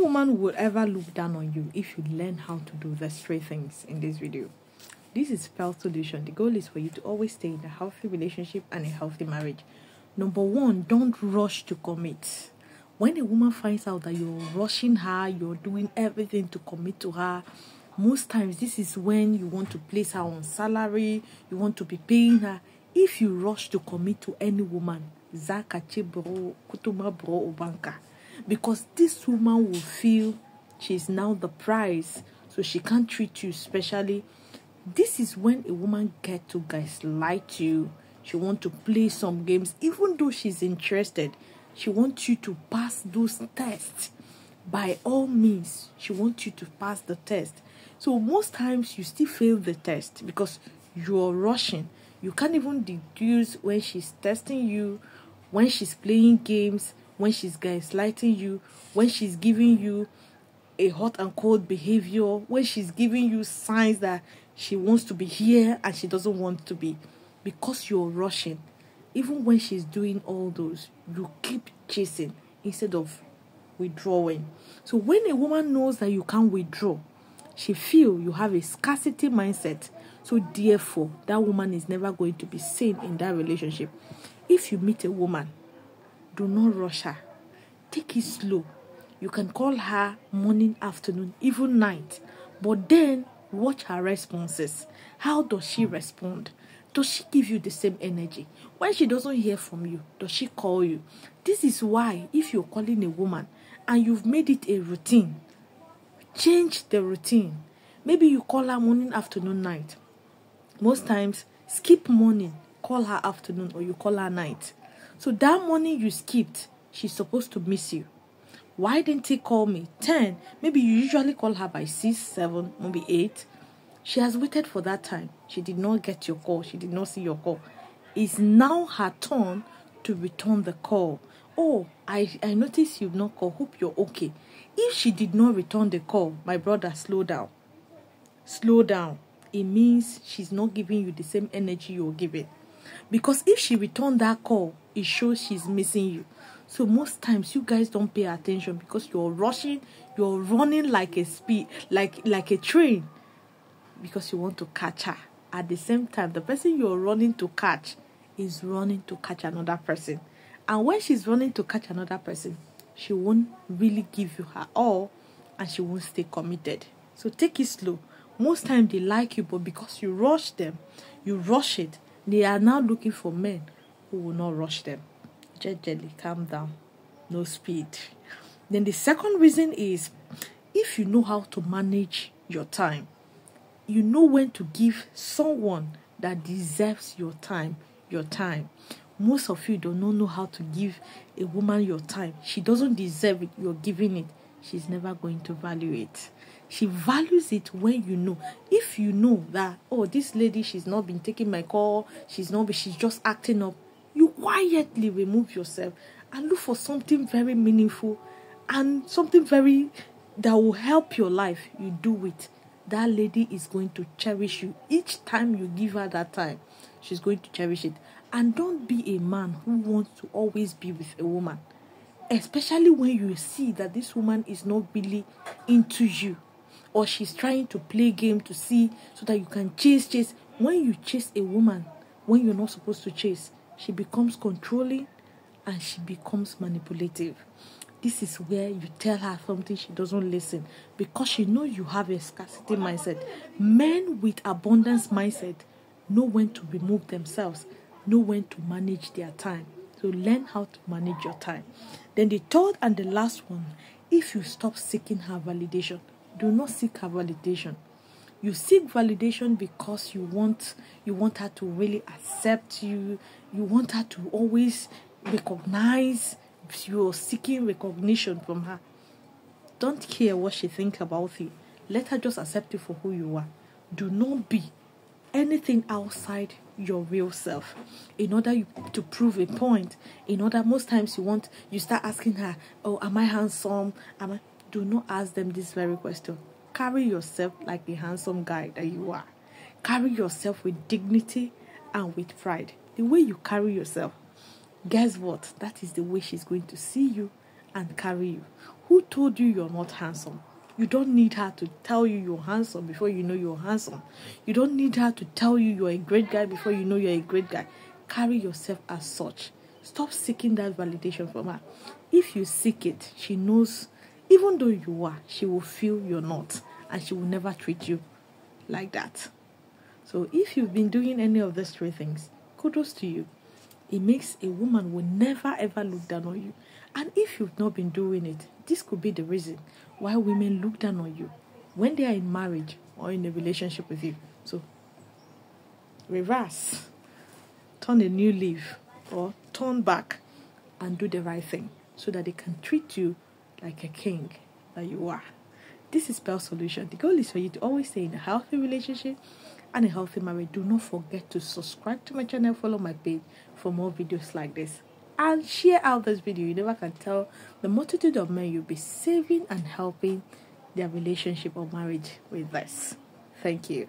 woman will ever look down on you if you learn how to do the three things in this video. This is Pearl Solution. The goal is for you to always stay in a healthy relationship and a healthy marriage. Number one, don't rush to commit. When a woman finds out that you're rushing her, you're doing everything to commit to her, most times this is when you want to place her on salary, you want to be paying her. If you rush to commit to any woman, Zaka bro, kutuma bro ubanka because this woman will feel she's now the prize so she can't treat you specially. This is when a woman get to gaslight you. She want to play some games. Even though she's interested she wants you to pass those tests. By all means she wants you to pass the test. So most times you still fail the test because you're rushing. You can't even deduce when she's testing you when she's playing games when she's gaslighting you, when she's giving you a hot and cold behavior, when she's giving you signs that she wants to be here and she doesn't want to be because you're rushing. Even when she's doing all those, you keep chasing instead of withdrawing. So when a woman knows that you can't withdraw, she feel you have a scarcity mindset. So therefore, that woman is never going to be sane in that relationship. If you meet a woman do not rush her. Take it slow. You can call her morning, afternoon, even night. But then watch her responses. How does she respond? Does she give you the same energy? When she doesn't hear from you, does she call you? This is why, if you're calling a woman and you've made it a routine, change the routine. Maybe you call her morning, afternoon, night. Most times, skip morning, call her afternoon, or you call her night. So that morning you skipped, she's supposed to miss you. Why didn't he call me? 10. Maybe you usually call her by 6, 7, maybe 8. She has waited for that time. She did not get your call. She did not see your call. It's now her turn to return the call. Oh, I, I noticed you've not called. Hope you're okay. If she did not return the call, my brother, slow down. Slow down. It means she's not giving you the same energy you're giving. Because if she returned that call, it shows she's missing you. So most times you guys don't pay attention because you're rushing, you're running like a speed, like like a train, because you want to catch her. At the same time, the person you're running to catch is running to catch another person. And when she's running to catch another person, she won't really give you her all and she won't stay committed. So take it slow. Most times they like you, but because you rush them, you rush it, they are now looking for men who will not rush them. Gently, calm down, no speed. Then the second reason is if you know how to manage your time, you know when to give someone that deserves your time your time. Most of you do not know how to give a woman your time. She doesn't deserve it, you're giving it. She's never going to value it. She values it when you know. If you know that, oh, this lady, she's not been taking my call, she's not, she's just acting up, you quietly remove yourself and look for something very meaningful and something very that will help your life. You do it. That lady is going to cherish you. Each time you give her that time, she's going to cherish it. And don't be a man who wants to always be with a woman, especially when you see that this woman is not really into you. Or she's trying to play game to see so that you can chase chase. When you chase a woman when you're not supposed to chase she becomes controlling and she becomes manipulative. This is where you tell her something she doesn't listen. Because she knows you have a scarcity mindset. Men with abundance mindset know when to remove themselves know when to manage their time so learn how to manage your time. Then the third and the last one if you stop seeking her validation do not seek her validation. You seek validation because you want you want her to really accept you. You want her to always recognize you're seeking recognition from her. Don't care what she thinks about you. Let her just accept you for who you are. Do not be anything outside your real self in order you, to prove a point in order most times you want you start asking her oh am i handsome am i do not ask them this very question. Carry yourself like the handsome guy that you are. Carry yourself with dignity and with pride. The way you carry yourself, guess what? That is the way she's going to see you and carry you. Who told you you're not handsome? You don't need her to tell you you're handsome before you know you're handsome. You don't need her to tell you you're a great guy before you know you're a great guy. Carry yourself as such. Stop seeking that validation from her. If you seek it, she knows, even though you are, she will feel you're not, and she will never treat you like that. So if you've been doing any of these three things, kudos to you. It makes a woman will never ever look down on you. And if you've not been doing it, this could be the reason why women look down on you when they are in marriage or in a relationship with you. So reverse, turn a new leaf or turn back and do the right thing so that they can treat you like a king that you are. This is Pearl Solution. The goal is for you to always stay in a healthy relationship and a healthy marriage. Do not forget to subscribe to my channel, follow my page for more videos like this. And share out this video. You never can tell the multitude of men you'll be saving and helping their relationship or marriage with this. Thank you.